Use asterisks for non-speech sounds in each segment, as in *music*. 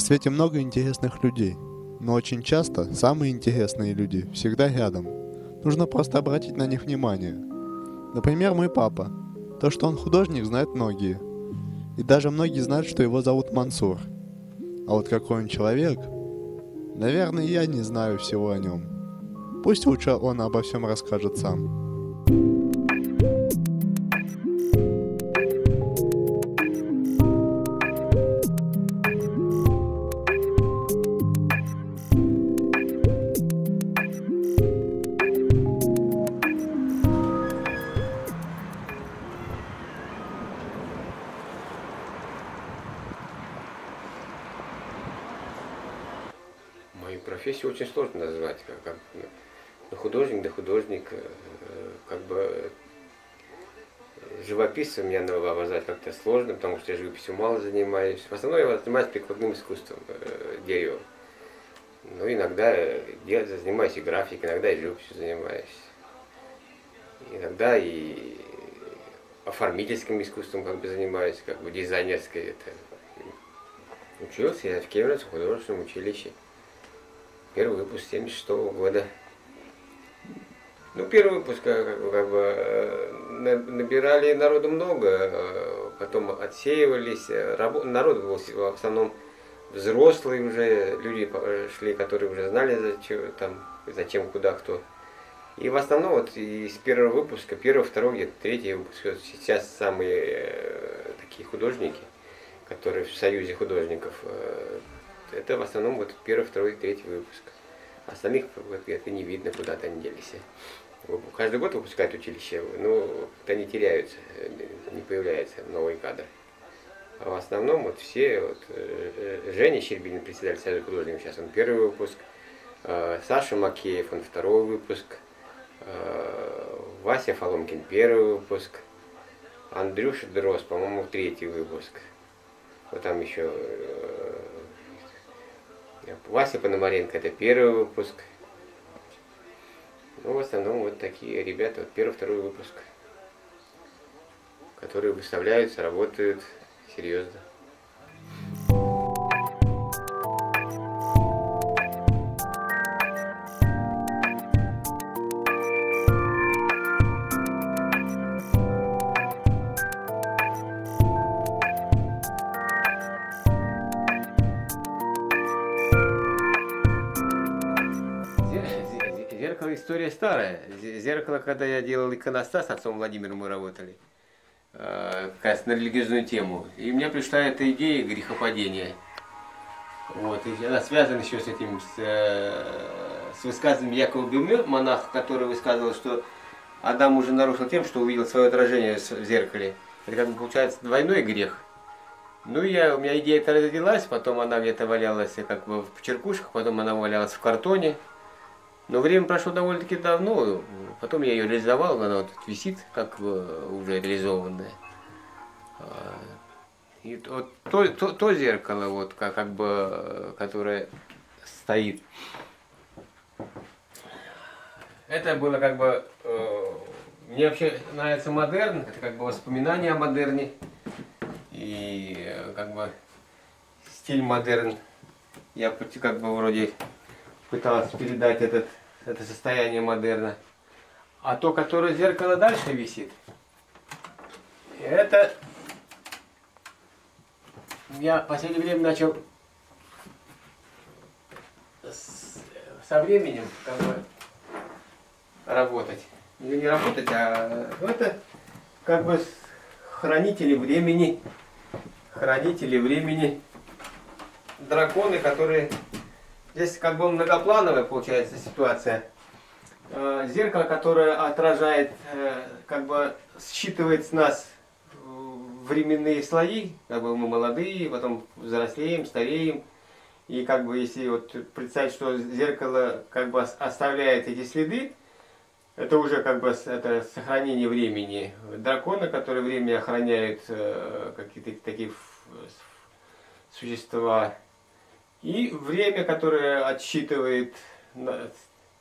Свете много интересных людей, но очень часто самые интересные люди всегда рядом. Нужно просто обратить на них внимание. Например, мой папа. То, что он художник, знают многие. И даже многие знают, что его зовут Мансур. А вот какой он человек, наверное, я не знаю всего о нем. Пусть лучше он обо всем расскажет сам. Профессию очень сложно назвать. Как, как, ну, художник, да художник, э, как бы э, живописцем меня назвать как-то сложно, потому что я живописью мало занимаюсь. В основном я занимаюсь прикладным искусством, э, деревом. Ну, иногда я занимаюсь и графикой, иногда и живописью занимаюсь. Иногда и оформительским искусством как бы занимаюсь, как бы дизайнерской. Это. Учился я в Кемеровском художественном училище. Первый выпуск 76 -го года. Ну, первый выпуск как, как бы э, набирали народу много, э, потом отсеивались. Народ был в основном взрослые уже, люди шли, которые уже знали, зачем, там, зачем куда, кто. И в основном вот из первого выпуска, первого, второго, где-то третий выпуск, вот сейчас самые э, такие художники, которые в Союзе художников это в основном вот первый, второй, третий выпуск. Остальных вот, это не видно, куда-то они делись. Каждый год выпускают училище, но они теряются, не появляется новый кадр. А в основном вот все, вот, э, э, Женя Щербинин, председатель Союза художников, сейчас он первый выпуск, э, Саша Макеев, он второй выпуск, Вася Фоломкин первый выпуск, Андрюша Дрос, по-моему, третий выпуск. Вот там еще Вася Пономаренко это первый выпуск. Ну, в основном вот такие ребята, вот первый, второй выпуск, которые выставляются, работают серьезно. История старая. Зеркало, когда я делал иконостас, с отцом Владимиром мы работали, э, как на религиозную тему. И мне пришла эта идея грехопадения. Вот, и она связана еще с этим, с, э, с высказыванием Якова Бюме, монаха, который высказывал, что Адам уже нарушил тем, что увидел свое отражение в зеркале. Это как бы получается двойной грех. Ну, я, у меня идея это родилась, потом она где-то валялась как бы в черкушках, потом она валялась в картоне. Но время прошло довольно-таки давно, потом я ее реализовал, она вот висит как уже реализованная. А, и вот то, то, то зеркало, вот, как, как бы, которое стоит, это было как бы, э, мне вообще нравится модерн, это как бы воспоминание о модерне, и э, как бы стиль модерн, я как бы вроде пытался передать этот это состояние модерна. А то, которое зеркало дальше висит, это я в последнее время начал со временем как бы работать. Не, не работать, а это как бы хранители времени, хранители времени, драконы, которые Здесь как бы многоплановая получается ситуация. Э, зеркало, которое отражает, э, как бы считывает с нас э, временные слои, как бы мы молодые, потом взрослеем, стареем. И как бы если вот представить, что зеркало как бы оставляет эти следы, это уже как бы это сохранение времени. Дракона, который время охраняет какие-то такие существа и время, которое отсчитывает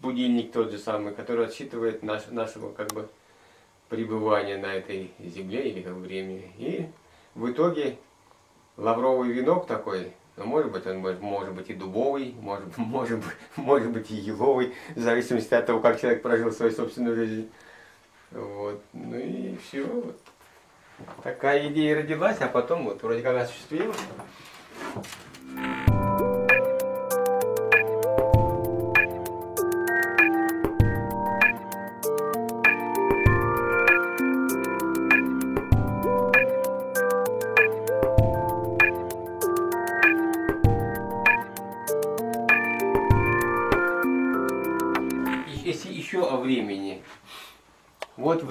будильник тот же самый, который отсчитывает наш, нашего как бы пребывания на этой земле или как времени. И в итоге лавровый венок такой, Но может быть, он может, может быть и дубовый, может, *laughs* может, быть, может быть и еловый, в зависимости от того, как человек прожил свою собственную жизнь. Вот. Ну и все. Вот. Такая идея родилась, а потом вот вроде как осуществилась.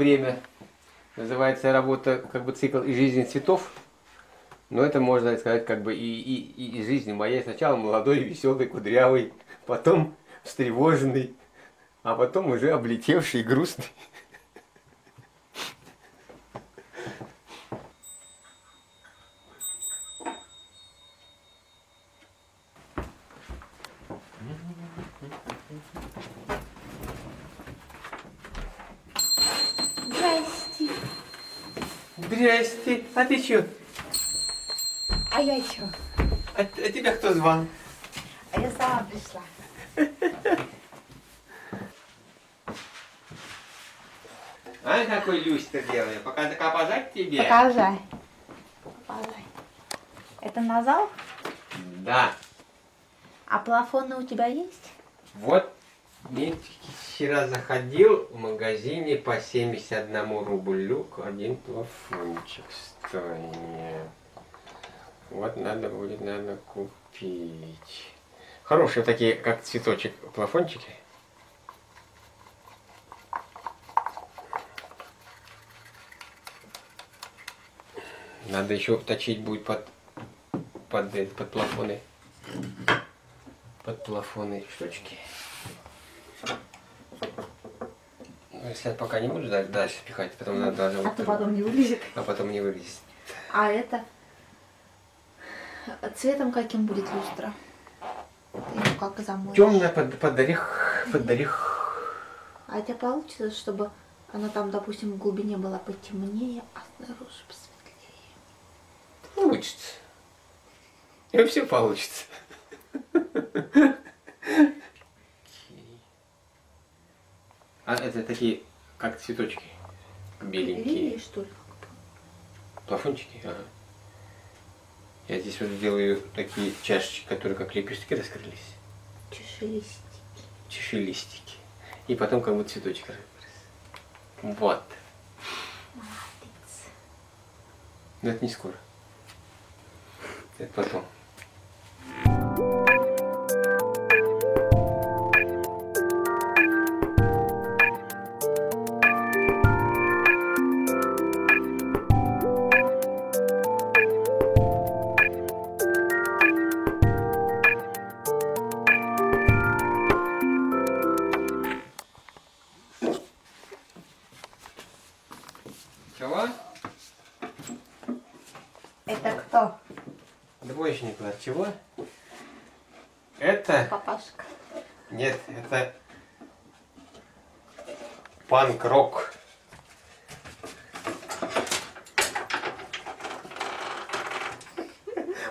Время. Называется работа как бы цикл и жизнь цветов. Но это можно сказать как бы и, и, и из жизни моей. Сначала молодой, веселый, кудрявый, потом встревоженный, а потом уже облетевший, грустный. Ты чё? А я чё? А, а тебя кто звал? А я сама пришла. А какой люсь-то белый? Пока показать тебе? Покажай. Покажай. Это на зал? Да. А плафоны у тебя есть? Вот я вчера заходил в магазине по 71 рублю один плафончик стоит. Вот надо будет, надо купить. Хорошие такие, как цветочек, плафончики. Надо еще точить будет под, под, под плафоны. Под плафоны штучки. Ну, Если я пока не буду да- дальше пихать, потом надо даже А вот то потом не вылезет. а потом не вылезет. А это цветом каким будет люстра? Ты как замочишь? Темная под, под орех, под орех. А у тебя получится, чтобы она там, допустим, в глубине была потемнее, а снаружи посветлее? Получится. И все получится. А это такие, как цветочки. Беленькие. Лилии, что ли? Плафончики? Ага. Я здесь вот сделаю такие чашечки, которые как лепестки раскрылись. Чешелистики. Чешелистики. И потом как бы цветочек раскрылся. Вот. Молодец. Но это не скоро. Это потом. Чего? Это... Папашка. Нет, это... Панк-рок.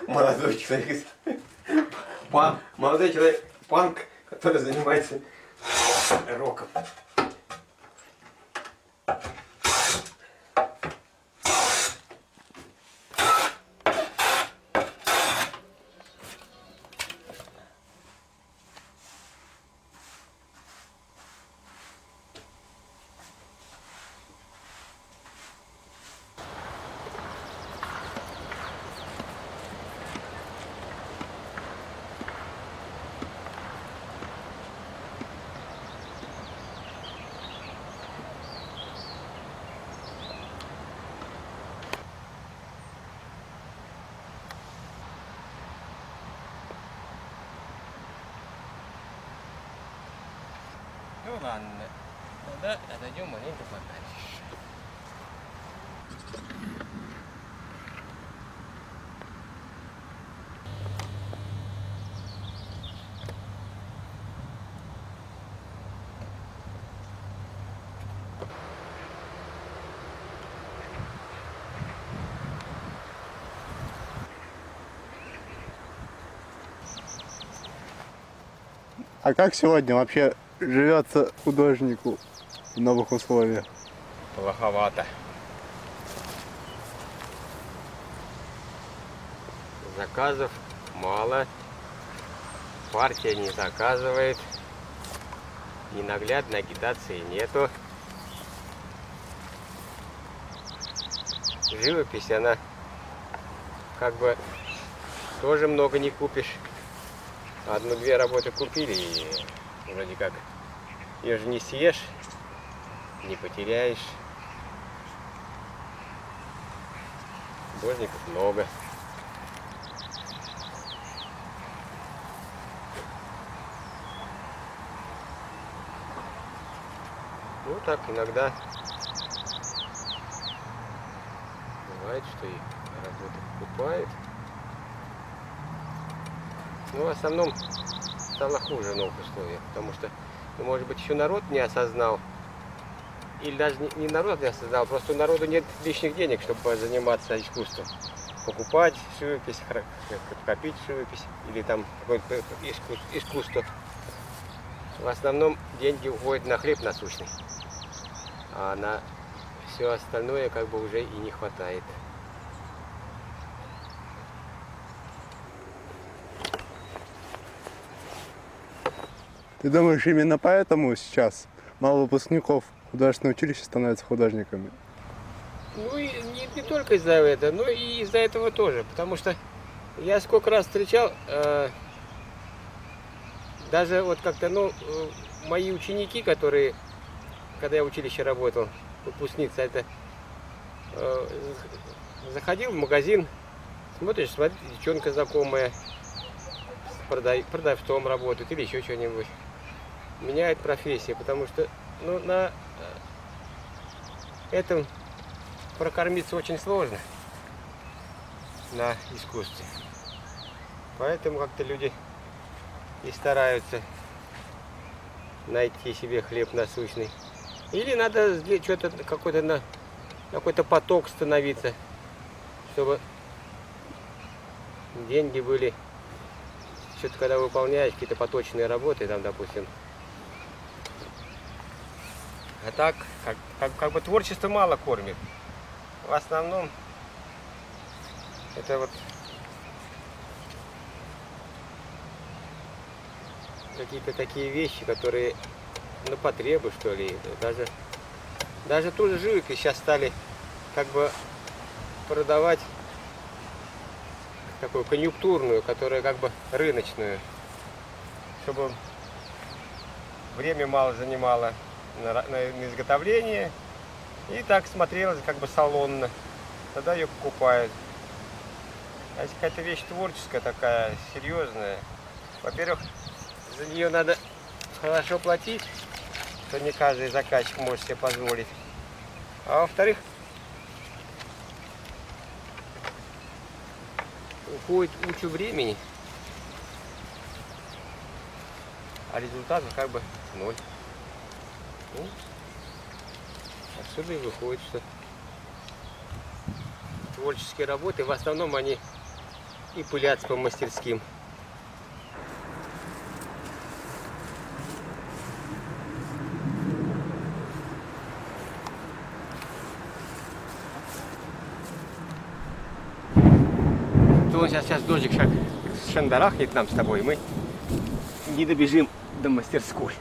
Молодой человек. Пан, молодой человек, панк, который занимается роком. Ну ладно, тогда отойдем маленько подальше. А как сегодня вообще живется художнику в новых условиях? Плоховато. Заказов мало. Партия не заказывает. Ненаглядной агитации нету. Живопись, она как бы тоже много не купишь. Одну-две работы купили и вроде как ее же не съешь, не потеряешь. Художников много. Ну так иногда бывает, что и работы покупает. Но в основном стало хуже новых условиях, потому что, ну, может быть, еще народ не осознал, или даже не, народ не осознал, просто у народа нет лишних денег, чтобы заниматься искусством. Покупать живопись, копить живопись или там какое-то искус- искусство. В основном деньги уходят на хлеб насущный, а на все остальное как бы уже и не хватает. Ты думаешь, именно поэтому сейчас мало выпускников художественного училища становятся художниками? Ну и не, не только из-за этого, но и из-за этого тоже. Потому что я сколько раз встречал, э, даже вот как-то, ну, э, мои ученики, которые, когда я в училище работал, выпускница, это э, заходил в магазин, смотришь, смотри, девчонка знакомая, продай, продавцом работает или еще что-нибудь. Меняет профессию, потому что ну, на э, этом прокормиться очень сложно на искусстве. Поэтому как-то люди и стараются найти себе хлеб насущный. Или надо что-то какой-то на какой-то поток становиться, чтобы деньги были. Что-то когда выполняешь какие-то поточные работы, там, допустим. А так, как, как, как бы творчество мало кормит. В основном это вот какие-то такие вещи, которые на потребы, что ли. Даже, даже ту же живопись сейчас стали как бы продавать такую конъюнктурную, которая как бы рыночную, чтобы время мало занимало на, на- изготовление и так смотрелось как бы салонно. Тогда ее покупают. А какая-то вещь творческая такая, серьезная, во-первых, за нее надо хорошо платить, что не каждый заказчик может себе позволить. А во-вторых, уходит кучу времени, а результат как бы ноль. Ну, отсюда и выходит, что творческие работы, в основном они и пылятся по мастерским. Он сейчас, сейчас дождик шандарахнет нам с тобой, и мы не добежим до мастерской.